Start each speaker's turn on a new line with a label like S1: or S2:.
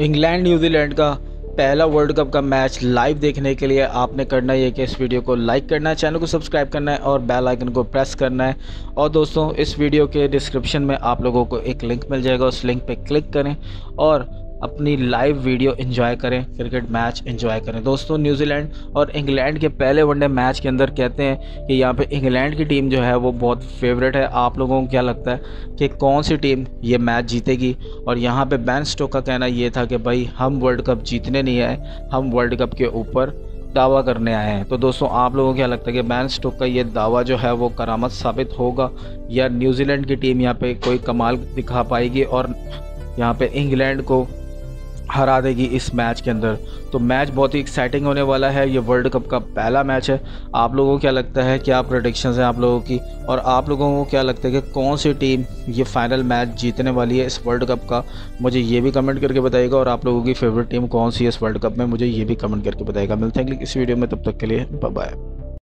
S1: England, New Zealand का पहला world cup का मैच लाइव देखने के लिए आपने करना ये कि इस वीडियो को लाइक करना है, चैनल को सब्सक्राइब करना है और बेल आइकन को प्रेस करना है। और दोस्तों, इस वीडियो के डिस्क्रिप्शन में आप लोगों को एक लिंक मिल जाएगा, उस लिंक पर क्लिक करें और अपनी लाइव वीडियो एंजॉय करें क्रिकेट मैच एंजॉय करें। दोस्तों न्यूजीलैंड और इंग्लैंड के पहले वनडे मैच के अंदर कहते हैं कि यहाँ पे इंग्लैंड की टीम जो है वो बहुत फेवरेट है। आप लोगों को क्या लगता है कि कौन सी टीम ये मैच जीतेगी? और यहाँ पे बैन स्टोक का कहना ये था कि भाई, हम वर्ल्ड कप जीतने नहीं आए, हम वर्ल्ड कप के ऊपर दावा करने आए हैं। तो दोस्तों, आप लोगों को क्या लगता है कि बैन स्टोक का ये दावा जो है वो करामत साबित होगा या न्यूजीलैंड की टीम यहाँ पे कोई कमाल दिखा पाएगी? और यहाँ पे इंग्लैंड को हरा देगी इस मैच के अंदर। तो मैच बहुत ही एक्साइटिंग होने वाला है। ये वर्ल्ड कप का पहला मैच है। आप लोगों को क्या लगता है? क्या प्रडिक्शंस हैं आप लोगों की? और आप लोगों को क्या लगता है कि कौन सी टीम ये फाइनल मैच जीतने वाली है इस वर्ल्ड कप का? मुझे ये भी कमेंट करके बताइएगा और आप लोगों की फेवरेट टीम कौन सी है इस वर्ल्ड कप में? मुझे ये भी कमेंट करके बताएगा मिलते हैं इस वीडियो में। तब तक के लिए बाय